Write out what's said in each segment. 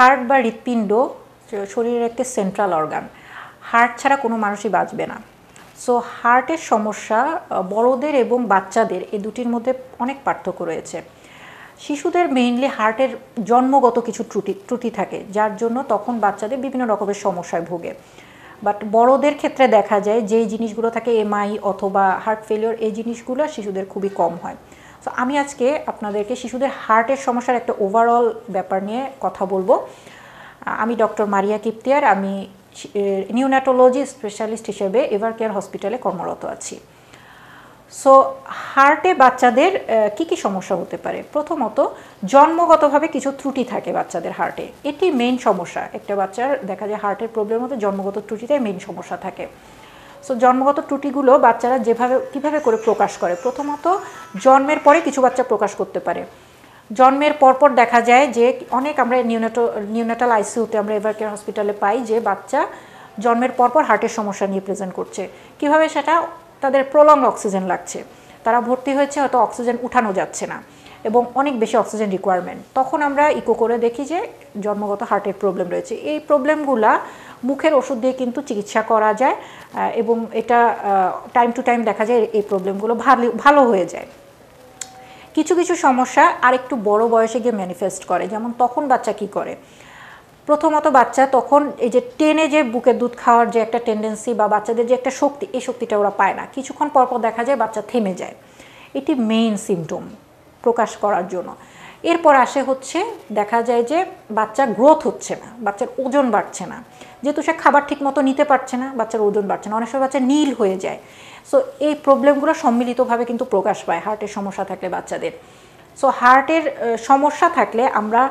Heart বা হৃৎপিণ্ড শরীরের একটি সেন্ট্রাল অর্গান হার্ট ছাড়া কোনো মানুষই বাঁচবে না। সো হার্টের সমস্যা বড়দের এবং বাচ্চাদের এই দুটির মধ্যে অনেক পার্থক্য রয়েছে। শিশুদের মেইনলি হার্টের জন্মগত কিছু ত্রুটি ত্রুটি থাকে, যার জন্য তখন বাচ্চাদের বিভিন্ন রকমের সমস্যায় ভোগে। বাট বড়দের ক্ষেত্রে দেখা যায়, যেই জিনিসগুলো থাকে এমআই অথবা হার্ট ফেলিওর এই জিনিসগুলো শিশুদের খুবই কম হয়। সো আমি আজকে আপনাদেরকে শিশুদের হার্টের সমস্যার একটা ওভারঅল ব্যাপার নিয়ে কথা বলব। আমি ডক্টর মারিয়া কিপ্তিয়ার, আমি নিউনাটোলজি স্পেশালিস্ট হিসেবে এভার কেয়ার হসপিটালে কর্মরত আছি। সো হার্টে বাচ্চাদের কি কি সমস্যা হতে পারে? প্রথমত, জন্মগতভাবে কিছু ত্রুটি থাকে বাচ্চাদের হার্টে। এটি মেইন সমস্যা। একটা বাচ্চার দেখা যায় হার্টের প্রবলেম হতে জন্মগত ত্রুটিটাই মেইন সমস্যা থাকে। সো জন্মগত ত্রুটিগুলো বাচ্চারা যেভাবে, কীভাবে করে প্রকাশ করে? প্রথমত, জন্মের পরে কিছু বাচ্চা প্রকাশ করতে পারে। জন্মের পরপর দেখা যায় যে, অনেক আমরা নিউনেটো নিউনেটাল আইসিউতে আমরা এভার কেয়ার হসপিটালে পাই যে, বাচ্চা জন্মের পরপর হার্টের সমস্যা নিয়ে প্রেজেন্ট করছে। কীভাবে সেটা? তাদের প্রলং অক্সিজেন লাগছে। তারা ভর্তি হয়েছে, হয়তো অক্সিজেন উঠানো যাচ্ছে না এবং অনেক বেশি অক্সিজেন রিকোয়ারমেন্ট তখন আমরা ইকো করে দেখি যে, জন্মগত হার্টের প্রবলেম রয়েছে। এই প্রবলেমগুলা মুখের ওষুধ দিয়ে কিন্তু চিকিৎসা করা যায় এবং এটা টাইম টু টাইম দেখা যায় এই প্রবলেমগুলো ভালো ভালো হয়ে যায়। কিছু কিছু সমস্যা আর একটু বড় বয়সে গিয়ে ম্যানিফেস্ট করে, যেমন তখন বাচ্চা কি করে? প্রথমত বাচ্চা তখন এই যে টেনে যে বুকের দুধ খাওয়ার যে একটা টেন্ডেন্সি বা বাচ্চাদের যে একটা শক্তি, এই শক্তিটা ওরা পায় না। কিছুক্ষণ পরপর দেখা যায় বাচ্চা থেমে যায়। এটি মেইন সিমটম প্রকাশ করার জন্য। এরপর আসে হচ্ছে, দেখা যায় যে বাচ্চা গ্রোথ হচ্ছে না, বাচ্চার ওজন বাড়ছে না। যেহেতু সে খাবার ঠিক মতো নিতে পারছে না, বাচ্চার ওজন বাড়ছে না, অনেক সময় বাচ্চা নীল হয়ে যায়। সো এই প্রবলেমগুলো সম্মিলিতভাবে কিন্তু প্রকাশ পায় হার্টের সমস্যা থাকলে বাচ্চাদের। সো হার্টের সমস্যা থাকলে আমরা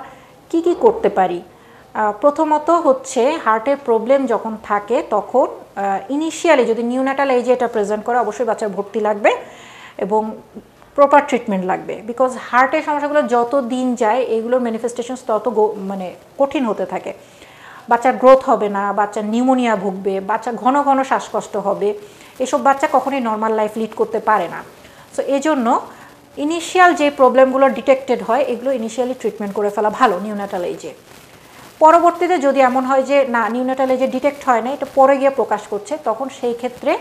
কি কি করতে পারি? প্রথমত হচ্ছে হার্টের প্রবলেম যখন থাকে তখন ইনিশিয়ালি যদি নিউনাটাল এটা প্রেজেন্ট করে, অবশ্যই বাচ্চার ভর্তি লাগবে এবং প্রপার ট্রিটমেন্ট লাগবে। বিকজ হার্টের সমস্যাগুলো যত দিন যায়, এগুলোর ম্যানিফেস্টেশনস তত মানে কঠিন হতে থাকে। বাচ্চার গ্রোথ হবে না, বাচ্চার নিউমোনিয়া ভুগবে, বাচ্চা ঘন ঘন শ্বাসকষ্ট হবে, এসব বাচ্চা কখনোই নর্মাল লাইফ লিড করতে পারে না। সো এই জন্য ইনিশিয়াল যে প্রবলেমগুলো ডিটেক্টেড হয়, এগুলো ইনিশিয়ালি ট্রিটমেন্ট করে ফেলা ভালো নিউনাটাল এজে পরবর্তীতে যদি এমন হয় যে, না নিউনাটাল এজে ডিটেক্ট হয় না এটা পরে গিয়ে প্রকাশ করছে, তখন সেই ক্ষেত্রে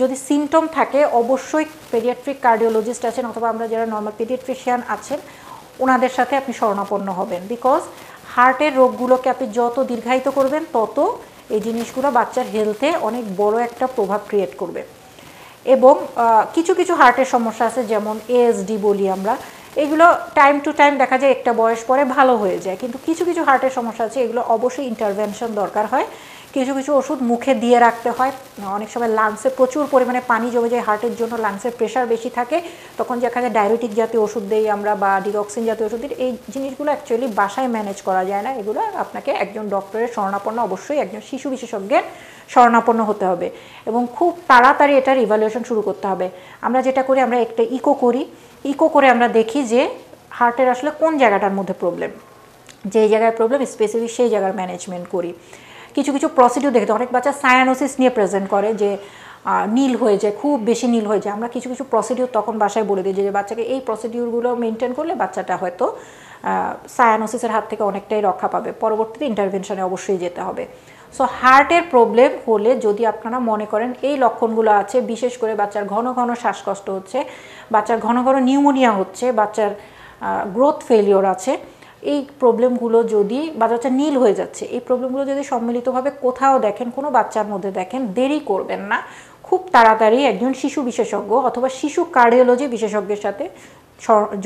যদি সিমটম থাকে, অবশ্যই পেডিয়াট্রিক কার্ডিওলজিস্ট আছেন অথবা আমরা যারা নর্মাল পেডিয়াট্রিশিয়ান আছেন, ওনাদের সাথে আপনি শরণাপন্ন হবেন। বিকজ হার্টের রোগগুলোকে আপনি যত দীর্ঘায়িত করবেন, তত এই জিনিসগুলো বাচ্চার হেলথে অনেক বড় একটা প্রভাব ক্রিয়েট করবে। এবং কিছু কিছু হার্টের সমস্যা আছে, যেমন এএসডি বলি আমরা। এগুলো টাইম টু টাইম দেখা যায় একটা বয়স পরে ভালো হয়ে যায়। কিন্তু কিছু কিছু হার্টের সমস্যা আছে, এগুলো অবশ্যই ইন্টারভেনশন দরকার হয়। কিছু কিছু ওষুধ মুখে দিয়ে রাখতে হয়। অনেক সময় লাংসে প্রচুর পরিমাণে পানি জমে যায় হার্টের জন্য লাংসের প্রেশার বেশি থাকে। তখন দেখা যায় ডায়াবেটিক জাতীয় ওষুধ দিই আমরা বা ডিগক্সিন জাতীয় ওষুধ দিই, এই জিনিসগুলো অ্যাকচুয়ালি বাসায় ম্যানেজ করা যায় না। এগুলো আপনাকে একজন ডক্টরের শরণাপন্ন, অবশ্যই একজন শিশু বিশেষজ্ঞের শরণাপন্ন হতে হবে এবং খুব তাড়াতাড়ি এটার ইভ্যালুয়েশন শুরু করতে হবে। আমরা যেটা করি, আমরা একটা ইকো করি। ইকো করে আমরা দেখি যে হার্টের আসলে কোন জায়গাটার মধ্যে প্রবলেম যেই জায়গায় প্রবলেম স্পেসিফিক সেই জায়গার ম্যানেজমেন্ট করি। কিছু কিছু প্রসিডিউর দেখতে অনেক বাচ্চা সায়ানোসিস নিয়ে প্রেজেন্ট করে যে নীল হয়ে যায় খুব বেশি নীল হয়ে যায় আমরা কিছু কিছু প্রসিডিউর তখন বাসায় বলে দিই যে বাচ্চাকে এই প্রসিডিউরগুলো মেনটেন করলে বাচ্চাটা হয়তো সায়ানোসিসের হাত থেকে অনেকটাই রক্ষা পাবে। পরবর্তীতে ইন্টারভেনশনে অবশ্যই যেতে হবে। সো হার্টের প্রবলেম হলে যদি আপনারা মনে করেন এই লক্ষণগুলো আছে, বিশেষ করে বাচ্চার ঘন ঘন শ্বাসকষ্ট হচ্ছে, বাচ্চার ঘন ঘন নিউমোনিয়া হচ্ছে, বাচ্চার গ্রোথ ফেলিওর আছে এই প্রবলেমগুলো যদি বা বাচ্চা নীল হয়ে যাচ্ছে, এই প্রবলেমগুলো যদি সম্মিলিতভাবে কোথাও দেখেন, কোনো বাচ্চার মধ্যে দেখেন, দেরি করবেন না। খুব তাড়াতাড়ি একজন শিশু বিশেষজ্ঞ অথবা শিশু কার্ডিওলজি বিশেষজ্ঞের সাথে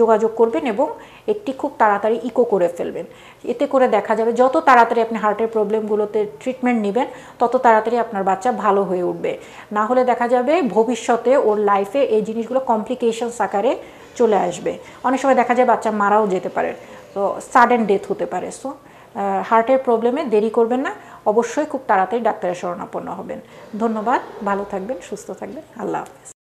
যোগাযোগ করবেন এবং একটি খুব তাড়াতাড়ি ইকো করে ফেলবেন। এতে করে দেখা যাবে যত তাড়াতাড়ি আপনি হার্টের প্রবলেমগুলোতে ট্রিটমেন্ট নেবেন, তত তাড়াতাড়ি আপনার বাচ্চা ভালো হয়ে উঠবে। না হলে দেখা যাবে ভবিষ্যতে ওর লাইফে এই জিনিসগুলো কমপ্লিকেশনস আকারে চলে আসবে। অনেক সময় দেখা যায় বাচ্চা মারাও যেতে পারে। তো সাডেন ডেথ হতে পারে। সো হার্টের প্রবলেমে দেরি করবেন না। অবশ্যই খুব তাড়াতাড়ি ডাক্তারের শরণাপন্ন হবেন। ধন্যবাদ। ভালো থাকবেন, সুস্থ থাকবেন। আল্লাহ হাফেজ।